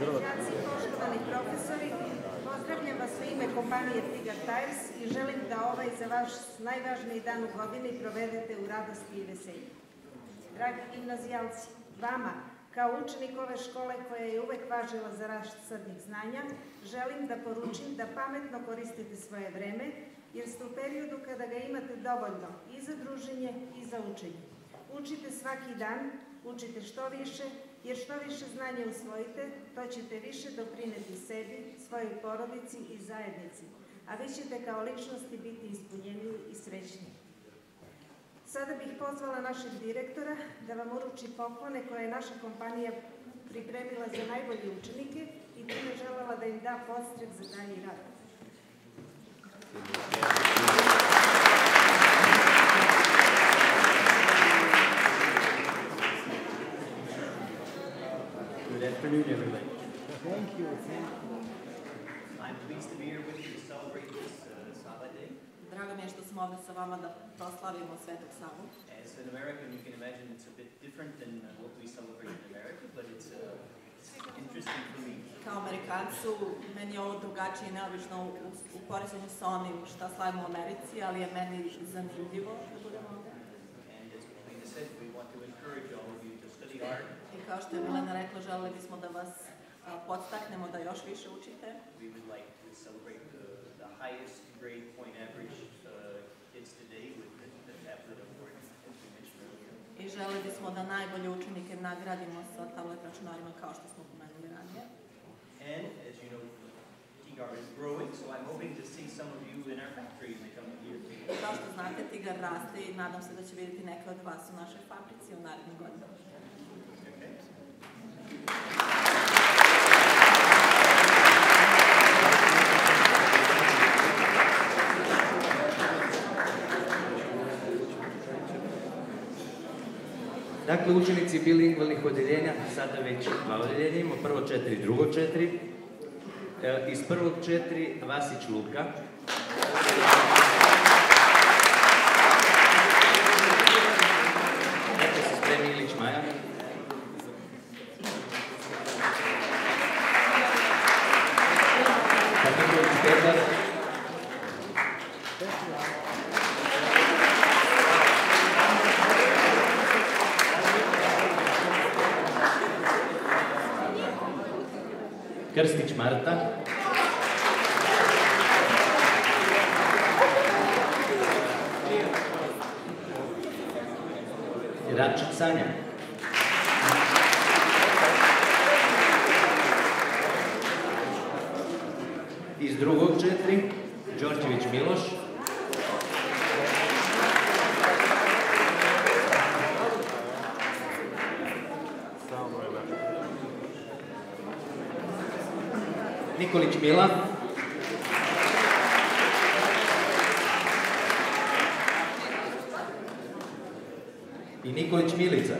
Poštovani profesori, pozdravljam vas u ime kompanije Tigar Tires i želim da ovaj za vaš najvažniji dan u godini provedete u radosti i veselju. Dragi gimnazijalci, vama, kao učenik ove škole koja je uvek važila za rast sadnih znanja, želim da poručim da pametno koristite svoje vreme, jer ste u periodu kada ga imate dovoljno i za druženje i za učenje. Učite svaki dan, učite što više, jer što više znanja usvojite, to ćete više doprineti sebi, svojoj porodici i zajednici, a vi ćete kao ličnosti biti ispunjeniji i srećniji. Sada bih pozvala našeg direktora da vam uruči poklone koje je naša kompanija pripremila za najbolje učenike i time želela da im da podstrek za dalji rad. Afternoon, everybody. Thank you, thank you. I'm pleased to be here with you to celebrate this uh, Sabbath day. Drago mi je što smo ovdje sa vama da proslavimo Svetog Savu. As an American, you can imagine it's a bit different than uh, what we celebrate in America, but it's, uh, it's interesting for me. Kao Amerikancu, meni je ovo drugačije i neobično u, u poređenju sa onim šta slavimo u Americi, ali je meni zanimljivo da budemo ovdje. And as Lena said, we want to encourage all of you to study hard. I kao što je Milena rekla, želeli bismo da vas podstaknemo da još više učite. We would like to celebrate the, the highest grade point average uh, kids today with the, the tablet award, as we mentioned earlier. I želeli bismo da najbolje učenike nagradimo sa tablet računarima kao što smo pomenuli ranije. And as you know, TGAR is growing, so I'm hoping to see some of you in our factory in the coming year. I kao što znate, Tigar raste i nadam se da će vidjeti neke od vas u našoj fabrici u narednim godinama. Dakle, učenici bilingvalnih odjeljenja, sada već dva odjeljenja, imamo prvo četiri, drugo četiri. E, iz prvog četiri Vasić Luka. Krstić Marta. Račić Sanja. Iz drugog četiri, Đorđević Miloš. Nikolić Mila. I Nikolić Milica.